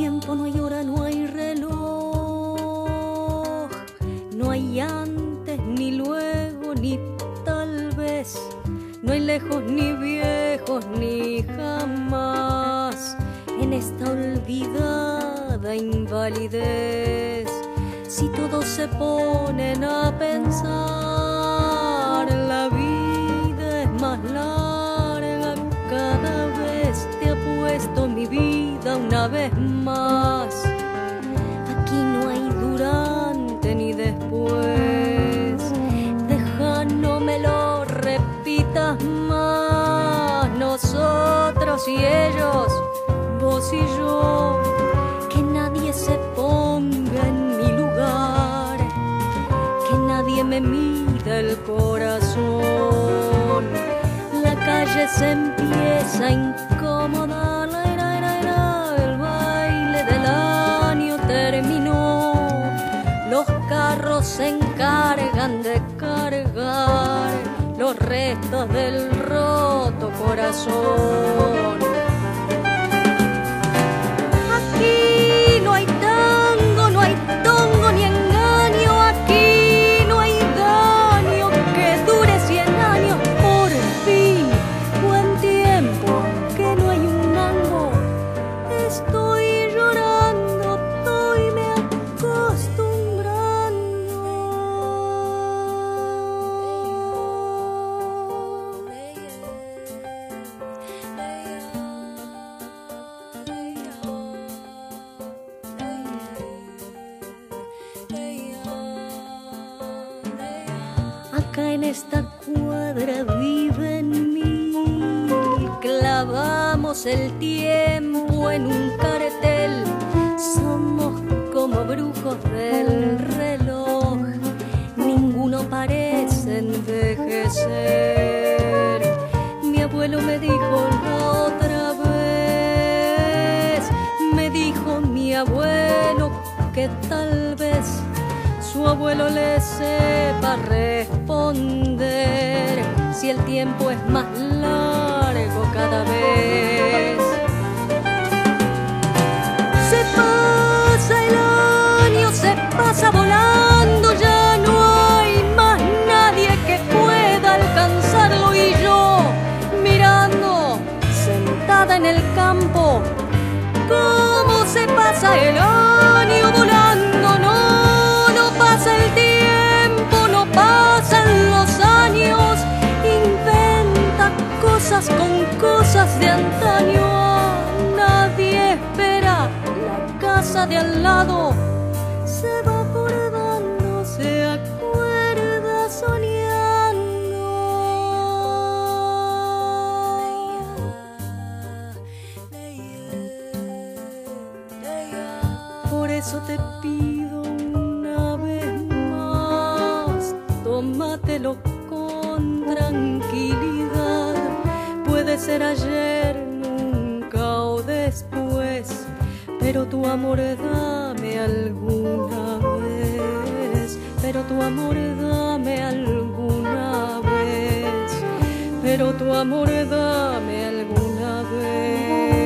tiempo, no hay hora, no hay reloj. No hay antes, ni luego, ni tal vez. No hay lejos, ni viejos, ni jamás. En esta olvidada invalidez, si todos se ponen a pensar, Y ellos, vos y yo. Que nadie se ponga en mi lugar. Que nadie me mida el corazón. La calle se empieza a incomodar. El baile del año terminó. Los carros se encargan de cargar los restos del roto corazón. Acá en esta cuadra viven mil, clavamos el tiempo en un cartel, somos como brujos del reloj, ninguno parece envejecer. Mi abuelo me dijo otra vez, me dijo mi abuelo que tal vez su abuelo le sepa responder si el tiempo es más largo cada vez. Se pasa el año, se pasa volando, ya no hay más nadie que pueda alcanzarlo y yo mirando, sentada en el campo, cómo se pasa el año de al lado, se va acordando, se acuerda soñando. Por eso te pido una vez más, tómatelo con tranquilidad. Puede ser ayer, pero tu amor dame alguna vez, pero tu amor dame alguna vez, pero tu amor dame alguna vez.